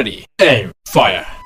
Ready, aim, fire!